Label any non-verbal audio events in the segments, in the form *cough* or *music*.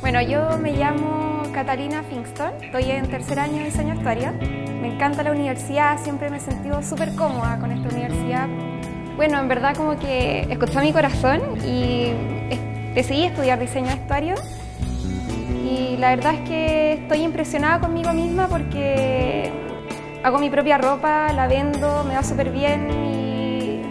Bueno, yo me llamo Catalina Fingston, estoy en tercer año de diseño vestuario. Me encanta la universidad, siempre me he sentido súper cómoda con esta universidad. Bueno, en verdad como que escuché mi corazón y decidí estudiar diseño vestuario. Y la verdad es que estoy impresionada conmigo misma porque hago mi propia ropa, la vendo, me va súper bien y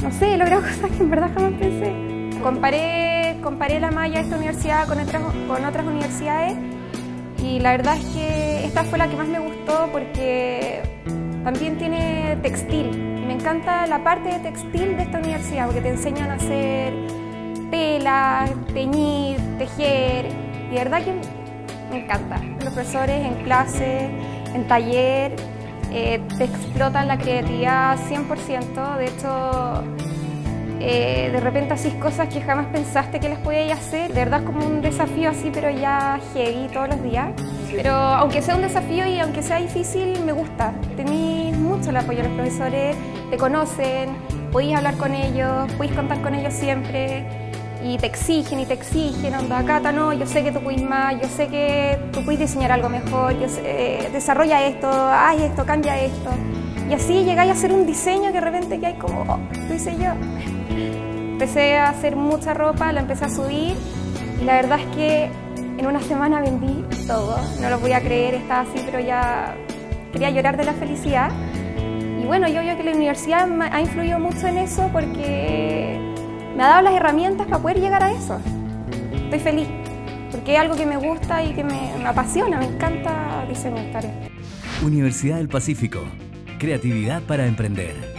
no sé, he logrado *laughs* cosas que en verdad jamás pensé. Comparé comparé la malla de esta universidad con otras, con otras universidades y la verdad es que esta fue la que más me gustó porque también tiene textil. Me encanta la parte de textil de esta universidad porque te enseñan a hacer tela, teñir, tejer y de verdad que me encanta. Los profesores en clase, en taller, eh, te explotan la creatividad 100%. De hecho, eh, de repente haces cosas que jamás pensaste que las podías hacer. De verdad es como un desafío así, pero ya heavy todos los días. Pero aunque sea un desafío y aunque sea difícil, me gusta. Tenéis mucho el apoyo de los profesores, te conocen, podéis hablar con ellos, podéis contar con ellos siempre y te exigen y te exigen, onda, Cata, no, yo sé que tú puedes más, yo sé que tú puedes diseñar algo mejor, eh, desarrolla esto, haz esto, cambia esto. Y así llegáis a hacer un diseño que de repente que hay como, oh, lo hice yo. Empecé a hacer mucha ropa, la empecé a subir y la verdad es que en una semana vendí todo. No lo voy a creer, estaba así, pero ya quería llorar de la felicidad. Y bueno, yo veo que la universidad ha influido mucho en eso porque me ha dado las herramientas para poder llegar a eso. Estoy feliz porque es algo que me gusta y que me, me apasiona, me encanta diseñar Universidad del Pacífico, creatividad para emprender.